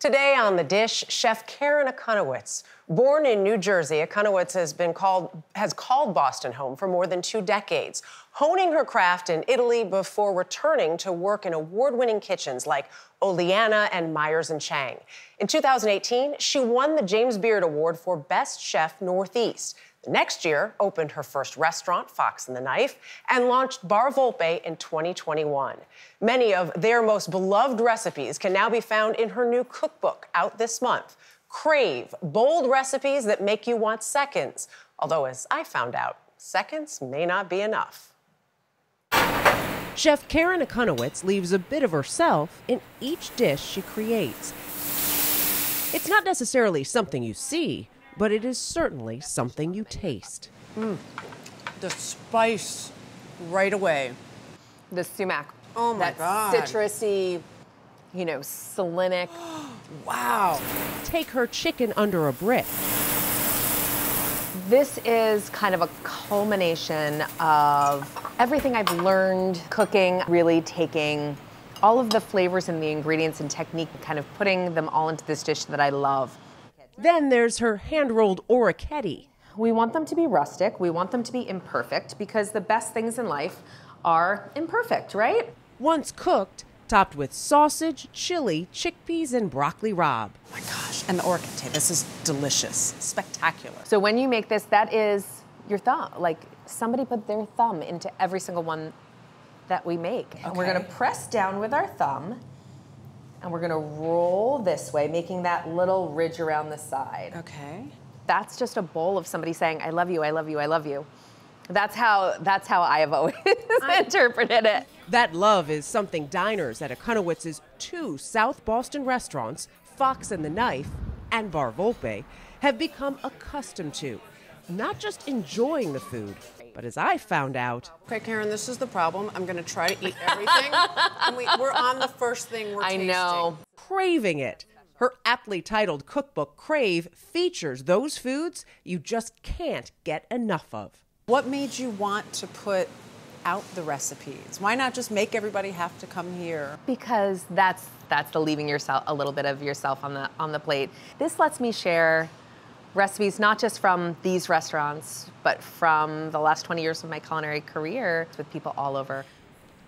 Today on the dish, Chef Karen Akunowicz. Born in New Jersey, Akunowicz has been called has called Boston home for more than two decades, honing her craft in Italy before returning to work in award-winning kitchens like Oleana and Myers and Chang. In 2018, she won the James Beard Award for Best Chef Northeast. The next year, opened her first restaurant, Fox and the Knife, and launched Bar Volpe in 2021. Many of their most beloved recipes can now be found in her new cookbook out this month. Crave, bold recipes that make you want seconds. Although, as I found out, seconds may not be enough. Chef Karen Akunowicz leaves a bit of herself in each dish she creates. It's not necessarily something you see, but it is certainly something you taste. Mm. The spice right away. The sumac. Oh my that God. citrusy, you know, salinic. wow. Take her chicken under a brick. This is kind of a culmination of everything I've learned cooking, really taking all of the flavors and the ingredients and technique, kind of putting them all into this dish that I love. Then there's her hand rolled orecchiette. We want them to be rustic, we want them to be imperfect because the best things in life are imperfect, right? Once cooked, topped with sausage, chili, chickpeas, and broccoli rabe. Oh my gosh, and the orecchiette, this is delicious, spectacular. So when you make this, that is your thumb. Like somebody put their thumb into every single one that we make. Okay. And we're gonna press down with our thumb and we're gonna roll this way, making that little ridge around the side. Okay. That's just a bowl of somebody saying, I love you, I love you, I love you. That's how that's how I have always interpreted it. That love is something diners at Akunowicz's two South Boston restaurants, Fox and the Knife and Bar Volpe, have become accustomed to. Not just enjoying the food, but as I found out. Okay, Karen, this is the problem. I'm going to try to eat everything. and we, are on the first thing we're I tasting. know. Craving it. Her aptly titled cookbook, Crave, features those foods you just can't get enough of. What made you want to put out the recipes? Why not just make everybody have to come here? Because that's that's the leaving yourself a little bit of yourself on the on the plate. This lets me share recipes not just from these restaurants, but from the last 20 years of my culinary career with people all over.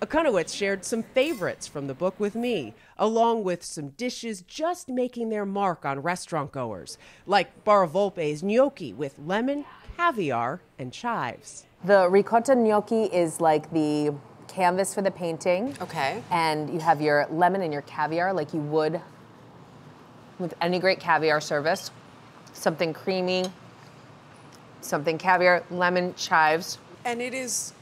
Akunowicz shared some favorites from the book with me, along with some dishes just making their mark on restaurant goers, like Bar Volpe's gnocchi with lemon, caviar, and chives. The ricotta gnocchi is like the canvas for the painting. Okay. And you have your lemon and your caviar like you would with any great caviar service. Something creamy, something caviar, lemon, chives. And it is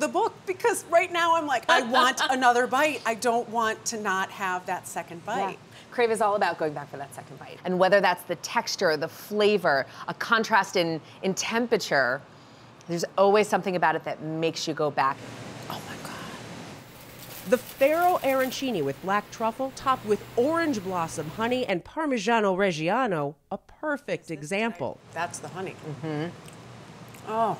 the book because right now I'm like, I want another bite. I don't want to not have that second bite. Yeah. Crave is all about going back for that second bite. And whether that's the texture, the flavor, a contrast in, in temperature, there's always something about it that makes you go back. My God. The Farro arancini with black truffle topped with orange blossom honey and Parmigiano Reggiano, a perfect example. That's the honey. Mm-hmm. Oh.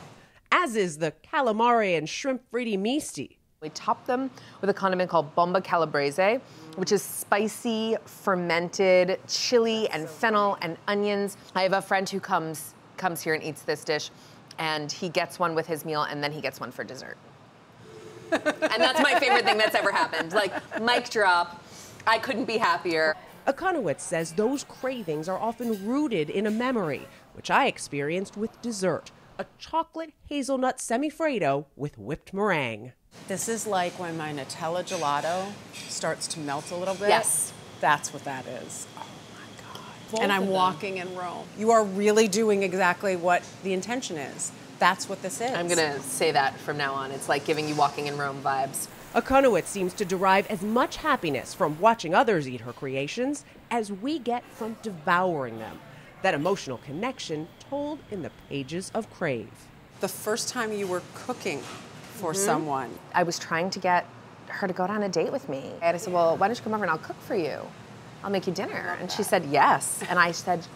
As is the calamari and shrimp fritti misti. We top them with a condiment called bomba calabrese, which is spicy, fermented chili and fennel and onions. I have a friend who comes comes here and eats this dish, and he gets one with his meal, and then he gets one for dessert. And that's my favorite thing that's ever happened. Like mic drop. I couldn't be happier. Akunowicz says those cravings are often rooted in a memory, which I experienced with dessert a chocolate hazelnut semifreddo with whipped meringue. This is like when my Nutella gelato starts to melt a little bit. Yes. That's what that is. Oh my God. Both and I'm walking in Rome. You are really doing exactly what the intention is. That's what this is. I'm going to say that from now on. It's like giving you walking in Rome vibes. Akunowicz seems to derive as much happiness from watching others eat her creations as we get from devouring them. That emotional connection told in the pages of Crave. The first time you were cooking for mm-hmm. someone, I was trying to get her to go on a date with me. And I said, Well, why don't you come over and I'll cook for you? I'll make you dinner. And she said, Yes. And I said,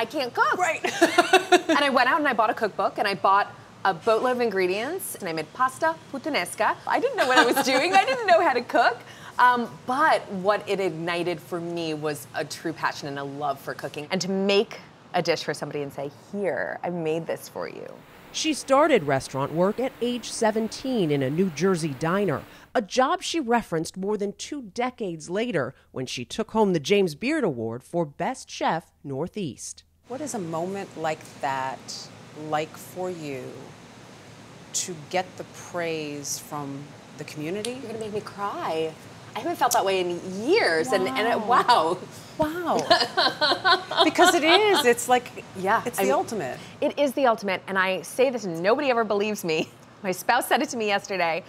I can't cook. Right. and I went out and I bought a cookbook and I bought a boatload of ingredients and I made pasta puttanesca. I didn't know what I was doing. I didn't know how to cook. Um, but what it ignited for me was a true passion and a love for cooking. And to make a dish for somebody and say, Here, I made this for you. She started restaurant work at age 17 in a New Jersey diner, a job she referenced more than two decades later when she took home the James Beard Award for Best Chef Northeast. What is a moment like that like for you to get the praise from the community? You're gonna make me cry. I haven't felt that way in years, wow. and, and it, wow. Wow. because it is. It's like, yeah, it's the I ultimate. It is the ultimate. And I say this, and nobody ever believes me. My spouse said it to me yesterday.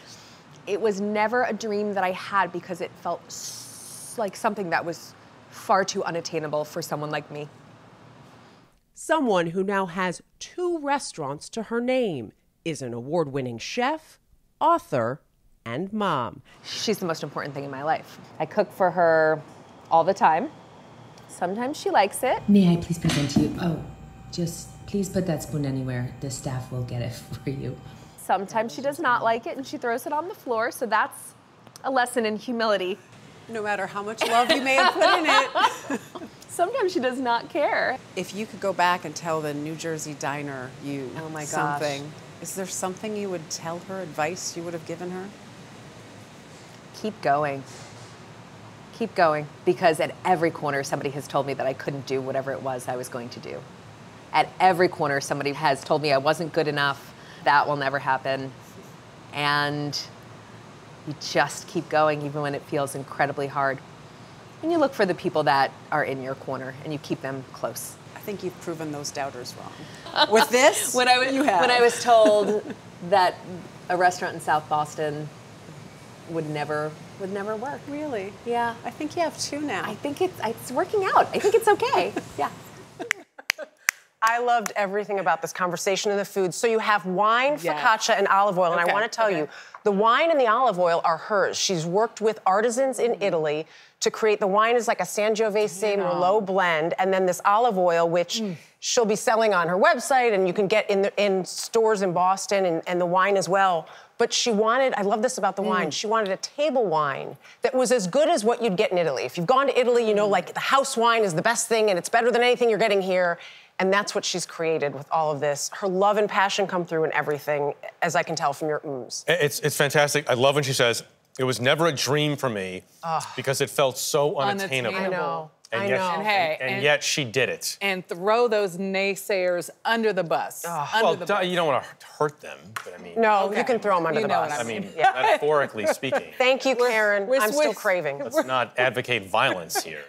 It was never a dream that I had because it felt like something that was far too unattainable for someone like me. Someone who now has two restaurants to her name is an award winning chef, author, and mom. She's the most important thing in my life. I cook for her all the time. Sometimes she likes it. May I please present to you? Oh, just please put that spoon anywhere. The staff will get it for you. Sometimes she does not like it and she throws it on the floor, so that's a lesson in humility. No matter how much love you may have put in it. She does not care. If you could go back and tell the New Jersey diner you oh my something, gosh. is there something you would tell her, advice you would have given her? keep going. Keep going. Because at every corner, somebody has told me that I couldn't do whatever it was I was going to do. At every corner, somebody has told me I wasn't good enough. That will never happen. And you just keep going even when it feels incredibly hard. And you look for the people that are in your corner and you keep them close. I think you've proven those doubters wrong. With this, when I was, you have. When I was told that a restaurant in South Boston would never would never work. Really? Yeah. I think you have two now. I think it's it's working out. I think it's okay. yeah. I loved everything about this conversation and the food. So you have wine, yeah. focaccia, and olive oil. And I want to tell okay. you, the wine and the olive oil are hers. She's worked with artisans in mm. Italy to create the wine is like a Sangiovese yeah. Merlot blend, and then this olive oil, which mm. she'll be selling on her website, and you can get in the, in stores in Boston, and, and the wine as well. But she wanted, I love this about the mm. wine, she wanted a table wine that was as good as what you'd get in Italy. If you've gone to Italy, you know, mm. like the house wine is the best thing and it's better than anything you're getting here. And that's what she's created with all of this. Her love and passion come through in everything, as I can tell from your ooms. It's, it's fantastic. I love when she says, it was never a dream for me because it felt so unattainable. unattainable. I know. And I yet, know. And, hey, and, and, yet she did it. And throw those naysayers under the bus. Oh. Under well, the bus. you don't want to hurt them, but I mean. No, okay. you can throw them under you the bus. I mean, yeah. metaphorically speaking. Thank you, Karen. We're, we're, I'm still craving. Let's not advocate violence here.